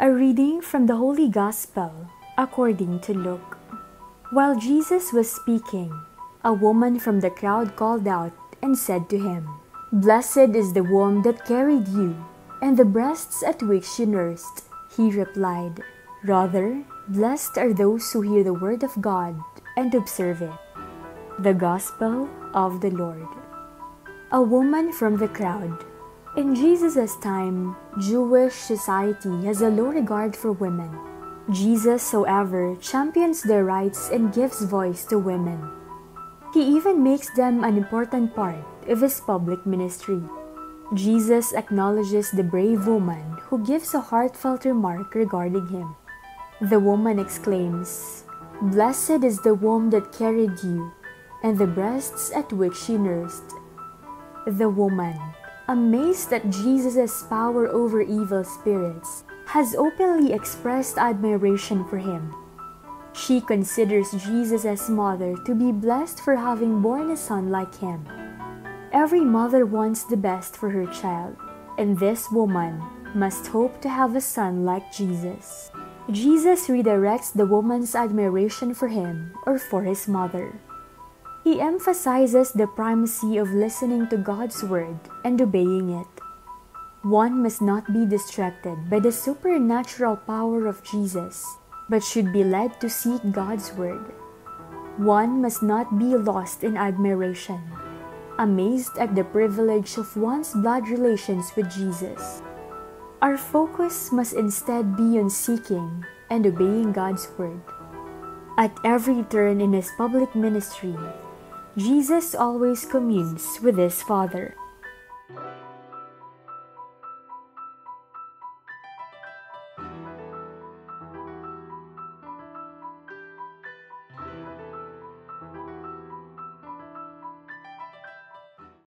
A reading from the Holy Gospel according to Luke. While Jesus was speaking, a woman from the crowd called out and said to him, Blessed is the womb that carried you, and the breasts at which you nursed. He replied, Rather, blessed are those who hear the word of God and observe it. The Gospel of the Lord. A woman from the crowd. In Jesus' time, Jewish society has a low regard for women. Jesus, however, champions their rights and gives voice to women. He even makes them an important part of his public ministry. Jesus acknowledges the brave woman who gives a heartfelt remark regarding him. The woman exclaims, Blessed is the womb that carried you, and the breasts at which she nursed. The woman, amazed at Jesus' power over evil spirits, has openly expressed admiration for him. She considers Jesus' mother to be blessed for having born a son like him. Every mother wants the best for her child, and this woman must hope to have a son like Jesus. Jesus redirects the woman's admiration for him or for his mother. He emphasizes the primacy of listening to God's word and obeying it. One must not be distracted by the supernatural power of Jesus, but should be led to seek God's word. One must not be lost in admiration, amazed at the privilege of one's blood relations with Jesus. Our focus must instead be on seeking and obeying God's word. At every turn in his public ministry, Jesus always communes with his Father.